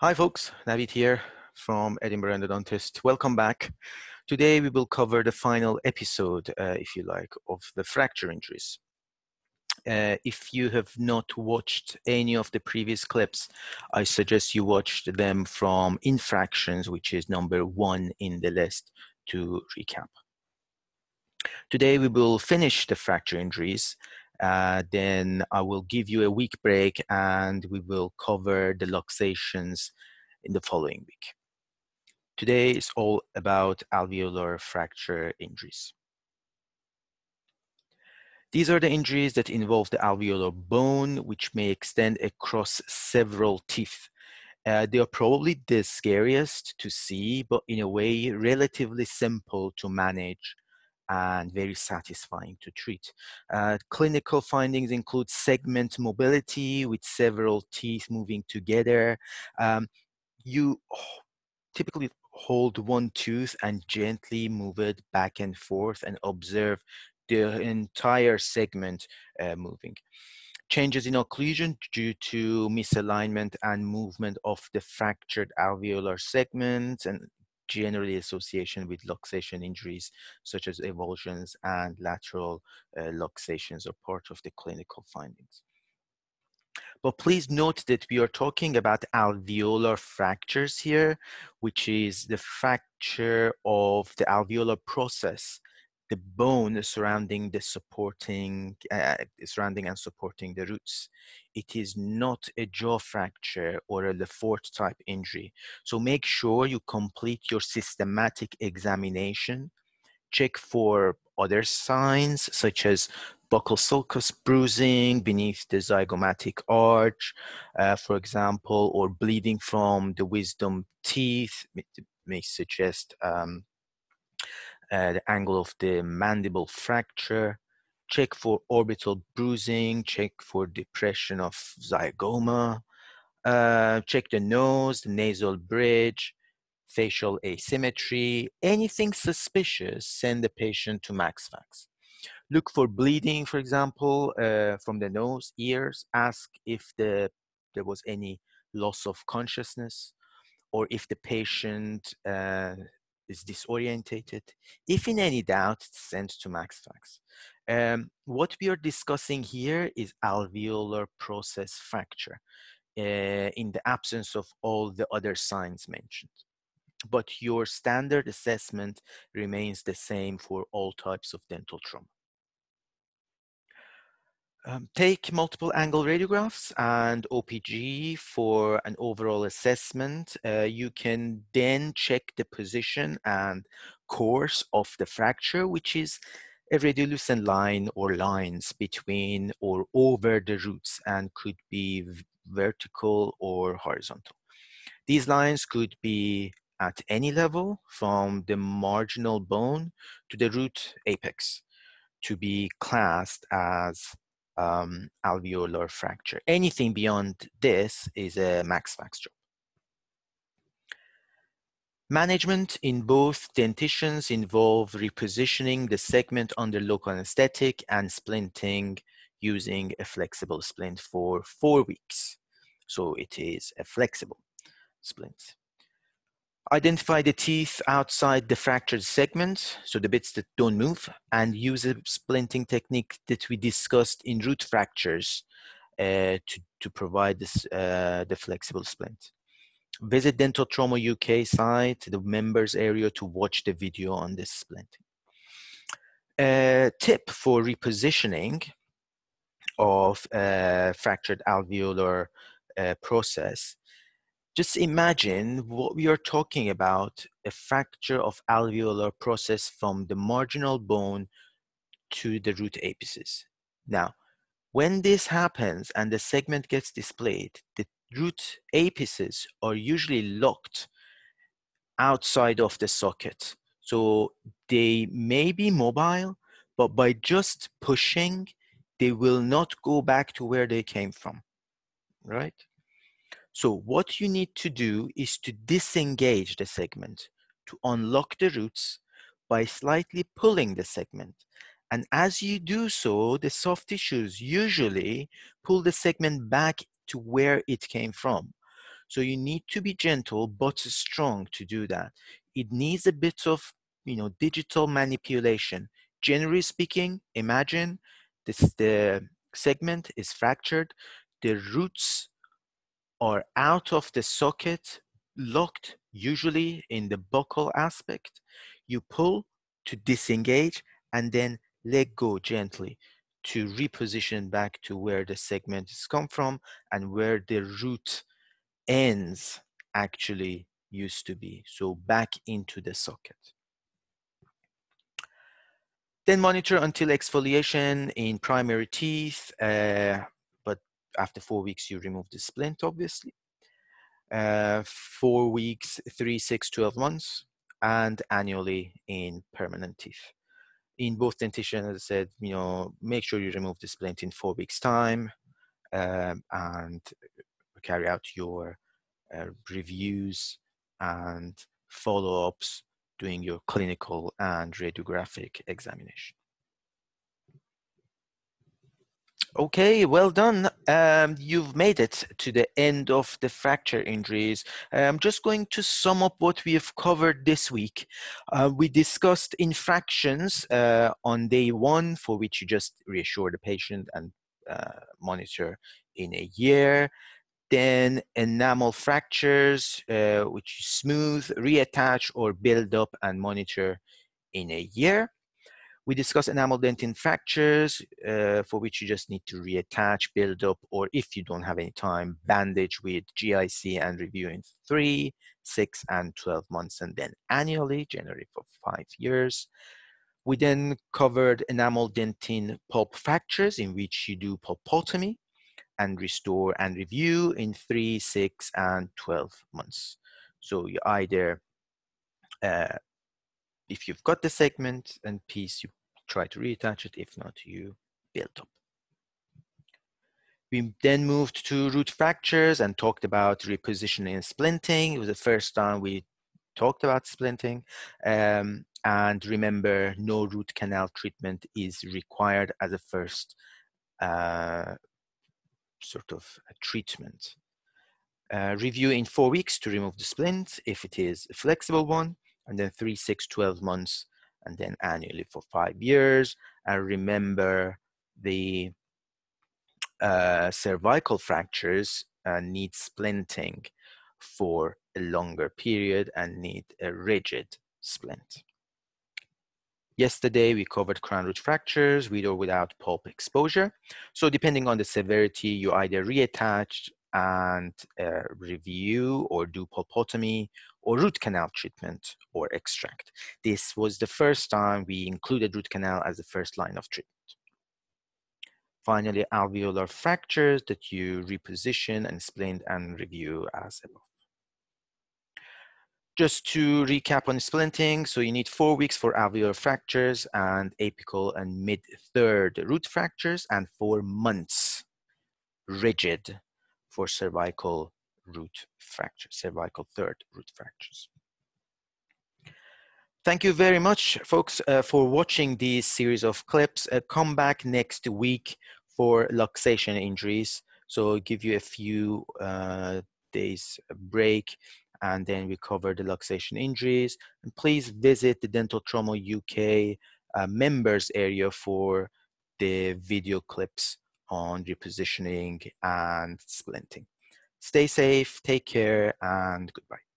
Hi folks, Navid here from Edinburgh Endodontist. Welcome back. Today we will cover the final episode, uh, if you like, of the fracture injuries. Uh, if you have not watched any of the previous clips, I suggest you watch them from infractions, which is number one in the list to recap. Today we will finish the fracture injuries uh, then I will give you a week break and we will cover the luxations in the following week. Today is all about alveolar fracture injuries. These are the injuries that involve the alveolar bone, which may extend across several teeth. Uh, they are probably the scariest to see, but in a way, relatively simple to manage and very satisfying to treat. Uh, clinical findings include segment mobility with several teeth moving together. Um, you typically hold one tooth and gently move it back and forth and observe the entire segment uh, moving. Changes in occlusion due to misalignment and movement of the fractured alveolar segments and generally association with luxation injuries such as avulsions and lateral uh, luxations are part of the clinical findings. But please note that we are talking about alveolar fractures here, which is the fracture of the alveolar process the bone surrounding the supporting, uh, surrounding and supporting the roots. It is not a jaw fracture or a Le Fort type injury. So make sure you complete your systematic examination. Check for other signs such as buccal sulcus bruising beneath the zygomatic arch, uh, for example, or bleeding from the wisdom teeth may suggest um, uh, the angle of the mandible fracture, check for orbital bruising, check for depression of zygoma, uh, check the nose, the nasal bridge, facial asymmetry, anything suspicious, send the patient to MaxFax. Look for bleeding, for example, uh, from the nose, ears. Ask if the, there was any loss of consciousness or if the patient uh, is disorientated. If in any doubt, send to MaxFax. Um, what we are discussing here is alveolar process fracture uh, in the absence of all the other signs mentioned. But your standard assessment remains the same for all types of dental trauma. Um, take multiple angle radiographs and OPG for an overall assessment. Uh, you can then check the position and course of the fracture, which is a radiolucent line or lines between or over the roots and could be vertical or horizontal. These lines could be at any level from the marginal bone to the root apex to be classed as um, alveolar fracture. Anything beyond this is a MaxFax job. Management in both dentitions involve repositioning the segment under local anesthetic and splinting using a flexible splint for four weeks. So it is a flexible splint. Identify the teeth outside the fractured segment, so the bits that don't move, and use a splinting technique that we discussed in root fractures uh, to, to provide this, uh, the flexible splint. Visit Dental Trauma UK site, the members area to watch the video on this splinting. A tip for repositioning of uh, fractured alveolar uh, process just imagine what we are talking about a fracture of alveolar process from the marginal bone to the root apices. Now, when this happens and the segment gets displayed, the root apices are usually locked outside of the socket. So they may be mobile, but by just pushing, they will not go back to where they came from, right? So what you need to do is to disengage the segment to unlock the roots by slightly pulling the segment. And as you do so, the soft tissues usually pull the segment back to where it came from. So you need to be gentle but strong to do that. It needs a bit of you know digital manipulation. Generally speaking, imagine this the segment is fractured, the roots are out of the socket, locked usually in the buccal aspect. You pull to disengage and then let go gently to reposition back to where the segment has come from and where the root ends actually used to be. So back into the socket. Then monitor until exfoliation in primary teeth, uh, after four weeks you remove the splint obviously. Uh, four weeks, three, six, 12 months, and annually in permanent teeth in both dentition, as I said, you know, make sure you remove the splint in four weeks' time um, and carry out your uh, reviews and follow-ups doing your clinical and radiographic examination. Okay, well done. Um, you've made it to the end of the fracture injuries. I'm just going to sum up what we have covered this week. Uh, we discussed infractions uh, on day one, for which you just reassure the patient and uh, monitor in a year. Then enamel fractures, uh, which you smooth, reattach, or build up and monitor in a year. We discuss enamel dentin fractures uh, for which you just need to reattach, build up, or if you don't have any time, bandage with GIC and review in three, six, and 12 months, and then annually, generally for five years. We then covered enamel dentin pulp fractures in which you do pulpotomy and restore and review in three, six, and 12 months. So you either uh, if you've got the segment and piece, you try to reattach it. If not, you build up. We then moved to root fractures and talked about repositioning and splinting. It was the first time we talked about splinting. Um, and remember, no root canal treatment is required as a first uh, sort of treatment. Uh, review in four weeks to remove the splint if it is a flexible one, and then three, six, 12 months and then annually for five years. And remember the uh, cervical fractures uh, need splinting for a longer period and need a rigid splint. Yesterday, we covered crown root fractures with or without pulp exposure. So depending on the severity, you either reattach and uh, review or do pulpotomy or root canal treatment or extract. This was the first time we included root canal as the first line of treatment. Finally, alveolar fractures that you reposition and splint and review as above. Just to recap on splinting, so you need four weeks for alveolar fractures and apical and mid-third root fractures and four months rigid for cervical root fractures, cervical third root fractures. Thank you very much, folks, uh, for watching this series of clips. Uh, come back next week for luxation injuries. So give you a few uh, days break and then we cover the luxation injuries. And please visit the Dental Trauma UK uh, members area for the video clips on repositioning and splinting. Stay safe, take care, and goodbye.